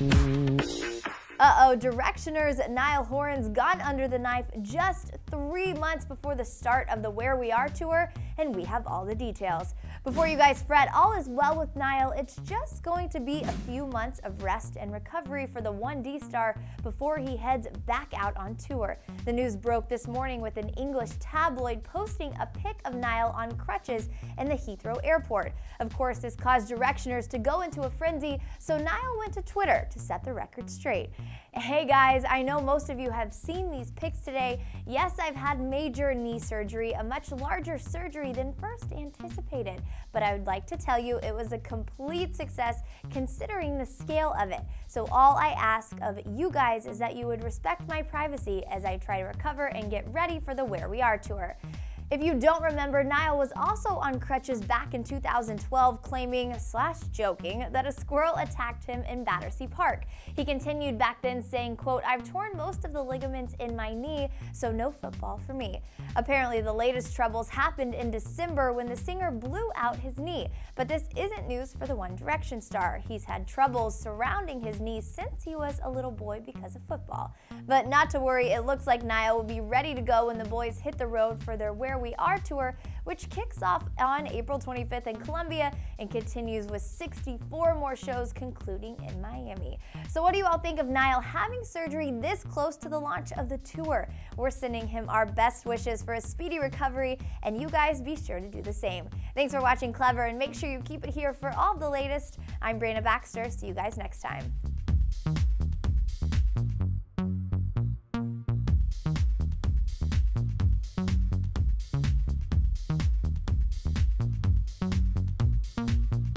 Mm-hmm. Uh-oh, Directioners Niall Horan's gone under the knife just three months before the start of the Where We Are tour, and we have all the details. Before you guys fret, all is well with Niall. It's just going to be a few months of rest and recovery for the 1D star before he heads back out on tour. The news broke this morning with an English tabloid posting a pic of Niall on crutches in the Heathrow airport. Of course, this caused Directioners to go into a frenzy, so Niall went to Twitter to set the record straight. Hey guys, I know most of you have seen these pics today. Yes, I've had major knee surgery, a much larger surgery than first anticipated, but I would like to tell you it was a complete success considering the scale of it. So all I ask of you guys is that you would respect my privacy as I try to recover and get ready for the Where We Are tour. If you don't remember, Niall was also on crutches back in 2012, claiming slash joking that a squirrel attacked him in Battersea Park. He continued back then saying, quote, I've torn most of the ligaments in my knee, so no football for me. Apparently, the latest troubles happened in December when the singer blew out his knee. But this isn't news for the One Direction star. He's had troubles surrounding his knee since he was a little boy because of football. But not to worry, it looks like Niall will be ready to go when the boys hit the road for their Where We Are tour, which kicks off on April 25th in Colombia and continues with 64 more shows concluding in Miami. So what do you all think of Niall having surgery this close to the launch of the tour? We're sending him our best wishes for a speedy recovery, and you guys be sure to do the same. Thanks for watching Clevver, and make sure you keep it here for all the latest. I'm Brianna Baxter. See you guys next time.